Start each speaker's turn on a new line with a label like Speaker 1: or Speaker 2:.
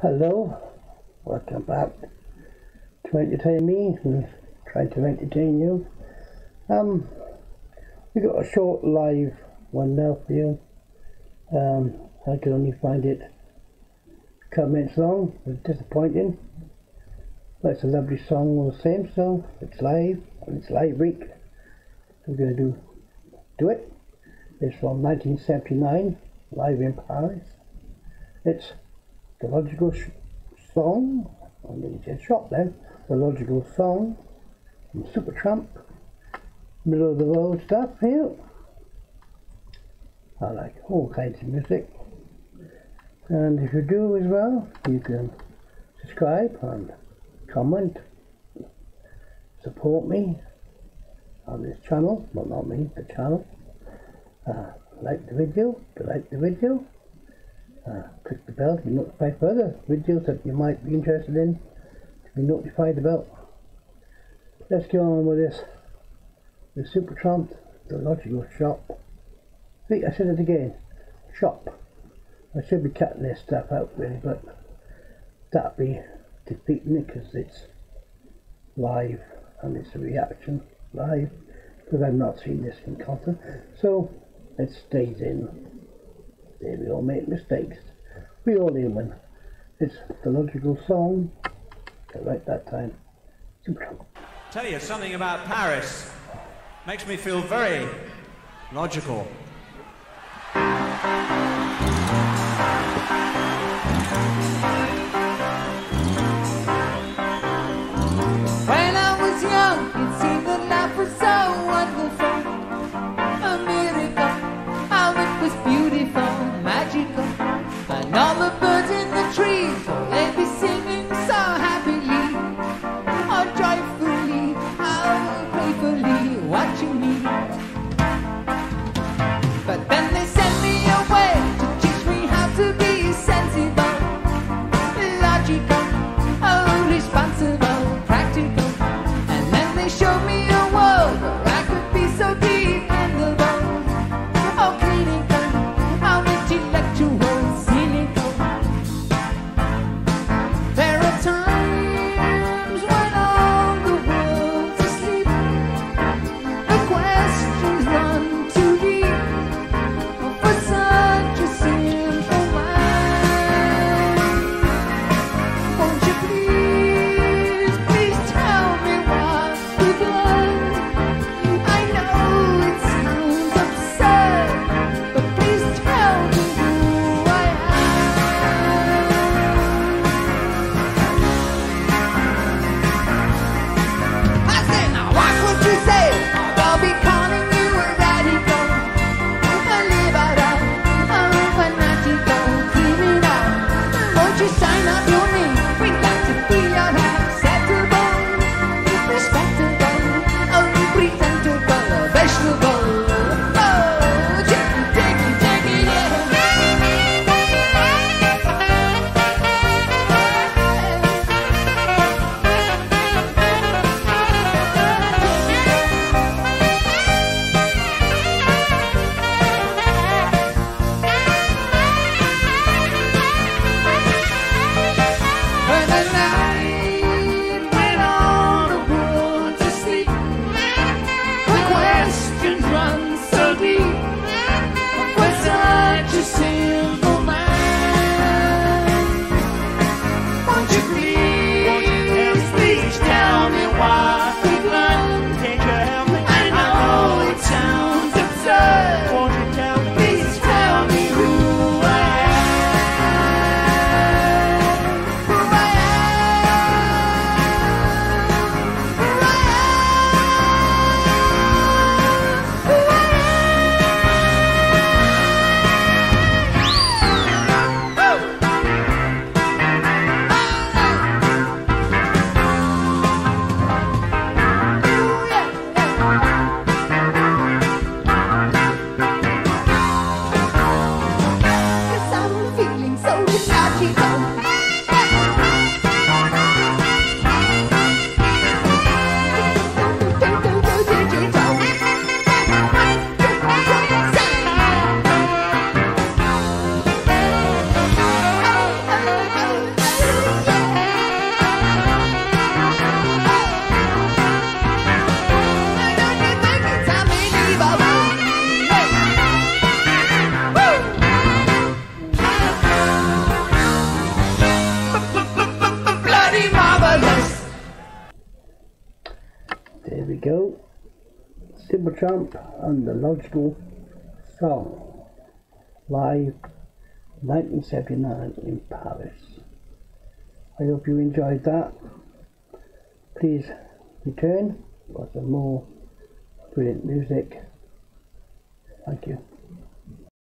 Speaker 1: Hello, welcome back to entertain me and trying to entertain you. Um, we got a short live one now for you. Um, I can only find it a couple minutes long. It's disappointing. But it's a lovely song all the same, so it's live it's live week. We're going to do do it. It's from 1979, live in Paris. It's the logical song, I mean, it's shot then, the logical song from Supertramp, middle of the road stuff here. I like all kinds of music. And if you do as well, you can subscribe and comment, support me on this channel, well not me, the channel. Uh, like the video, like the video, uh, click the bell to be notified for other videos that you might be interested in to be notified about. Let's get on with this. The Super Supertramp, the logical shop. See, I said it again. Shop. I should be cutting this stuff out really, but that'd be defeating it because it's live and it's a reaction live because I've not seen this in concert. So it stays in we all make mistakes. We all human. It's the logical song. Got right that time.
Speaker 2: Tell you something about Paris. Makes me feel very logical.
Speaker 1: There we go. Supertramp and the Logical Song. Live 1979 in Paris. I hope you enjoyed that. Please return for some more brilliant music. Thank you.